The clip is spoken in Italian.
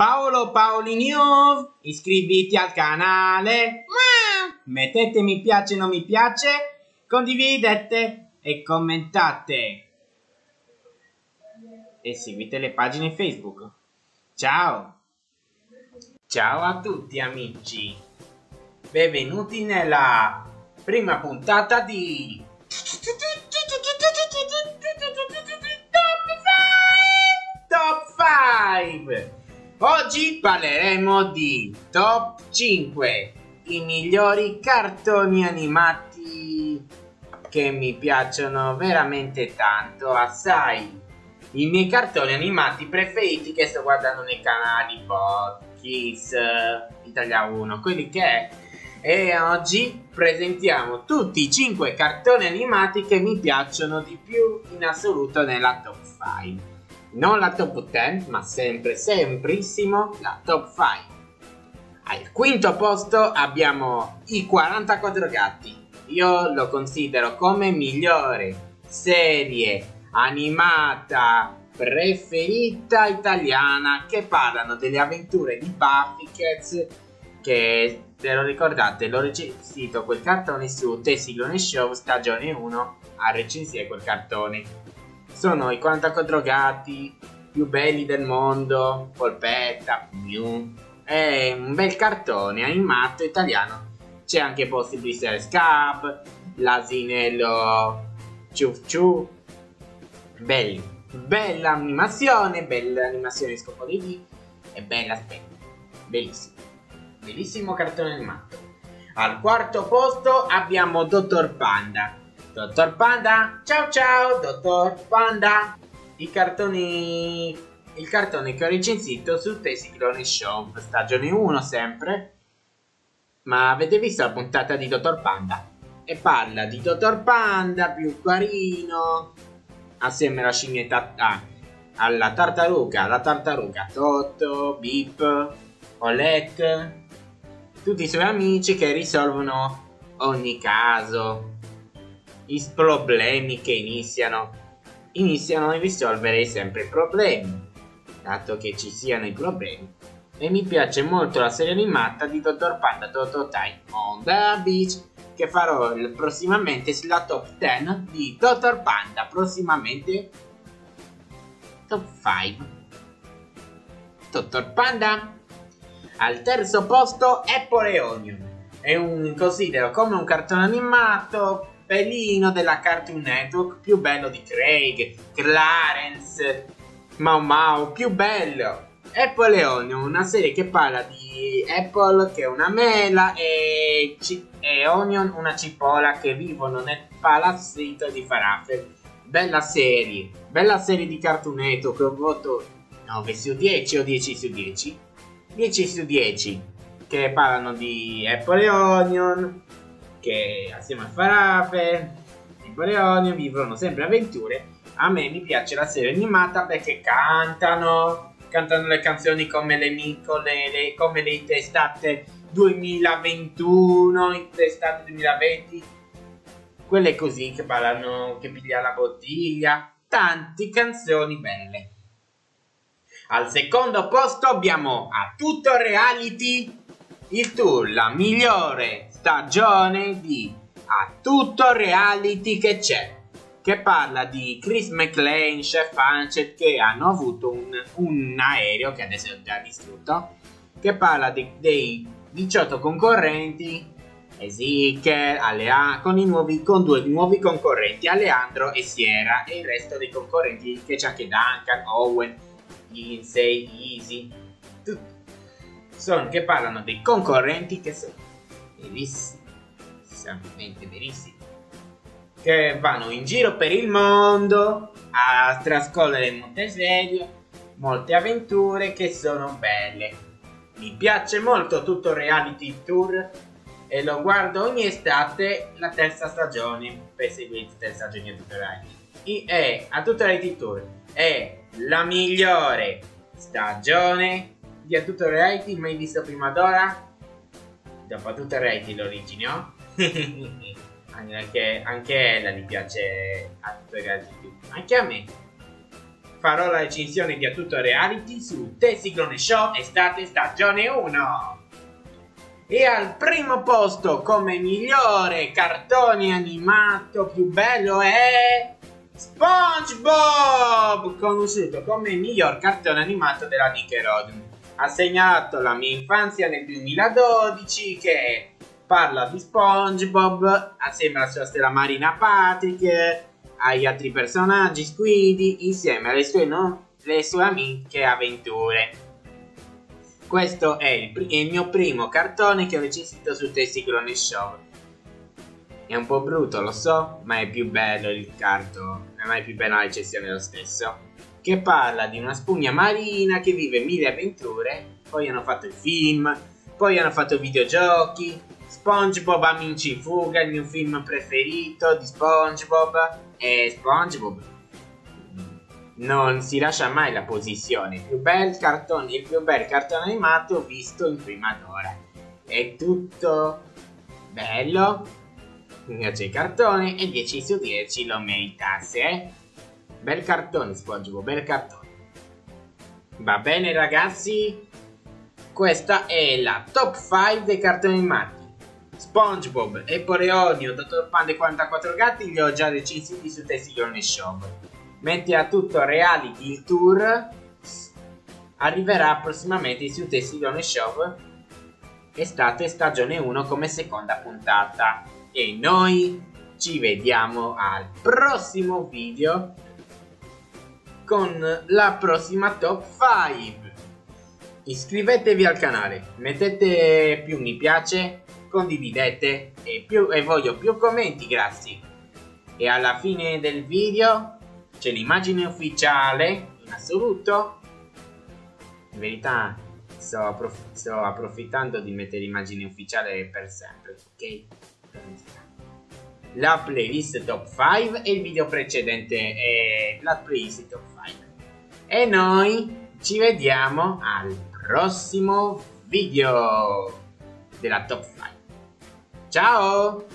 Paolo Paoli News, iscriviti al canale, mettete mi piace non mi piace, condividete e commentate e seguite le pagine Facebook. Ciao! Ciao a tutti amici! Benvenuti nella prima puntata di Top 5! Oggi parleremo di Top 5 i migliori cartoni animati che mi piacciono veramente tanto, assai. I miei cartoni animati preferiti che sto guardando nei canali Pod, Kids, Italia 1, quelli che è. E oggi presentiamo tutti i 5 cartoni animati che mi piacciono di più in assoluto nella top 5. Non la top 10, ma sempre, semprissimo la top 5. Al quinto posto abbiamo i 44 gatti. Io lo considero come migliore serie animata preferita italiana che parlano delle avventure di Buffy Cats che se lo ricordate l'ho recensito quel cartone su Tessiglone Show stagione 1 a recensire quel cartone sono i 44 gatti più belli del mondo. Polpetta, Mew. È un bel cartone animato italiano. C'è anche Possibly Ser Scab l'asinello Ciuf Ciuf belli bella animazione bella animazione Scopolini e bella aspetta bellissimo bellissimo cartone animato. Al quarto posto abbiamo Dottor Panda Dottor Panda? Ciao ciao Dottor Panda. I cartoni il cartone che ho recensito su Tessiclone Show stagione 1 sempre. Ma avete visto la puntata di Dottor Panda? E parla di Dottor Panda più carino assieme alla scimmietta ah, alla tartaruga, la tartaruga Totto, Bip, Olette, tutti i suoi amici che risolvono ogni caso, i problemi che iniziano, iniziano a risolvere sempre i problemi, dato che ci siano i problemi. E mi piace molto la serie animata di Dottor Panda Toto Time on the Beach che farò prossimamente sulla top 10 di Dottor Panda, prossimamente top 5. Dottor Panda al terzo posto Apple e Onion. È un considero come un cartone animato pelino della Cartoon Network, più bello di Craig, Clarence, Mau Mau, più bello. Apple e Onion, una serie che parla di Apple che è una mela e, e Onion una cipolla che vivono nel palazzito di Falafel. Bella serie, bella serie di Cartoon Network, ho voto 9 su 10 o 10 su 10. 10 su 10 che parlano di Apple e Onion che assieme a Apple e Onion vivono sempre avventure. A me mi piace la serie animata perché cantano cantano le canzoni come le, le, le, come le testate 2021, testate 2020, quelle così che parlano, che piglia la bottiglia, tanti canzoni belle. Al secondo posto abbiamo a tutto reality il tour, la migliore stagione di a tutto reality che c'è che parla di Chris McLean, Chef Hanchett che hanno avuto un, un, aereo che adesso è già distrutto che parla di, dei 18 concorrenti Ezekiel, Alea, con, nuovi, con due nuovi concorrenti Aleandro e Sierra e il resto dei concorrenti che c'è anche Duncan, Owen, Lindsay, Easy tutti sono che parlano dei concorrenti che sono bellissimi sono veramente bellissimi che vanno in giro per il mondo a trascorrere molte sveglie, molte avventure che sono belle. Mi piace molto tutto il reality tour e lo guardo ogni estate la terza stagione per seguire la terza stagione di tutto reality. E a tutto reality tour è la migliore stagione di a tutto il reality mai visto prima d'ora. Dopo tutto il reality l'origine, no? anche, anche ella gli piace a tutte le più. Anche a me. farò la recensione di A Tutto Reality su Tessiclone Show Estate Stagione 1. E al primo posto come migliore cartone animato più bello è SpongeBob, conosciuto come miglior cartone animato della Nickelodeon. Ha segnato la mia infanzia nel 2012 che parla di SpongeBob assieme alla sua stella marina Patrick, agli altri personaggi Squiddy, insieme alle sue, no, sue amiche avventure. Questo è il, è il, mio primo cartone che ho recensito su Tessiclone Show. È un po' brutto, lo so, ma è più bello il cartone, ma è più bella la recensione lo stesso. Che parla di una spugna marina che vive mille avventure, poi hanno fatto il film, poi hanno fatto videogiochi, SpongeBob Amici in fuga, il mio film preferito di SpongeBob. E SpongeBob non si lascia mai la posizione. Il più bel cartone, il più bel cartone animato visto in prima d'ora. È tutto bello. Mi piace il cartone e 10 su 10 lo meritasse. Bel cartone SpongeBob, bel cartone. Va bene ragazzi? Questa è la top 5 dei cartoni animati. SpongeBob, Eporeonio, Dottor Panda e 44 gatti li ho già recensiti su Tessiclone Shop. Mentre a tutto reality il tour arriverà prossimamente su Tessiclone Shop estate stagione 1 come seconda puntata. E noi ci vediamo al prossimo video con la prossima top 5. Iscrivetevi al canale, mettete più mi piace condividete e, più, e voglio più commenti, grazie. E alla fine del video c'è l'immagine ufficiale in assoluto. In verità sto, approf sto approfittando di mettere l'immagine ufficiale per sempre, ok? La playlist top 5 e il video precedente è la playlist top 5. E noi ci vediamo al prossimo video della top 5. Ciao!